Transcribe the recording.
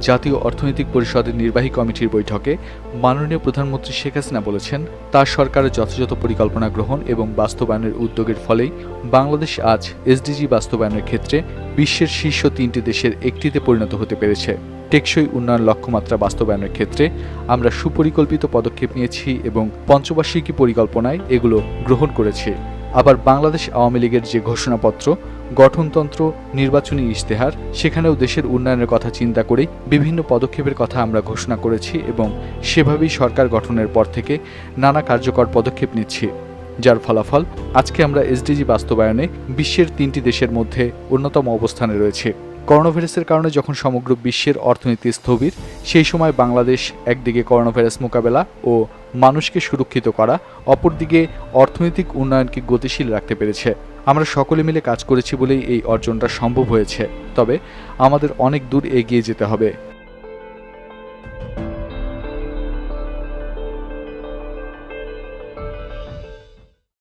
জাতীয় অর্থনৈতিক পরিষদের নির্বাহী কমিটির বৈঠকে মাননীয় প্রধানমন্ত্রী শেখ হাসিনা বলেছেন, তার সরকারের যথাযথ পরিকল্পনা গ্রহণ এবং বাস্তবায়নের উদ্যোগের ফলেই বাংলাদেশ আজ এসডিজি বাস্তবায়নের ক্ষেত্রে বিশ্বের শীর্ষ তিনটি দেশের একটিতে পরিণত হতে পেরেছে। টেকসই উন্নয়ন লক্ষ্যমাত্রা বাস্তবায়নের ক্ষেত্রে আমরা সুপরিকল্পিত পদক্ষেপ নিয়েছি এবং পঞ্চবার্ষিকী পরিকল্পনায় এগুলো গ্রহণ করেছি। আবার বাংলাদেশ আওয়ামী লীগের যে ঘোষণাপত্র, গঠনতন্ত্র, নির্বাচনী ইশতেহার, সেখানেও দেশের উন্নয়নের কথা চিন্তা করেই বিভিন্ন পদক্ষেপের কথা আমরা ঘোষণা করেছি এবং সেভাবেই সরকার গঠনের পর থেকে নানা কার্যকর পদক্ষেপ নিচ্ছি। যার ফলাফল আজকে আমরা এসডিজি বাস্তবায়নে বিশ্বের তিনটি দেশের মধ্যে অন্যতম অবস্থানে রয়েছে। করোনা ভাইরাসের কারণে যখন সমগ্র বিশ্বের অর্থনীতি স্থবির, সেই সময় বাংলাদেশ একদিকে করোনাভাইরাস মোকাবেলা ও মানুষকে সুরক্ষিত করা, অপরদিকে অর্থনৈতিক উন্নয়নকে গতিশীল রাখতে পেরেছে। আমরা সকলে মিলে কাজ করেছি বলেই এই অর্জনটা সম্ভব হয়েছে। তবে আমাদের অনেক দূর এগিয়ে যেতে হবে।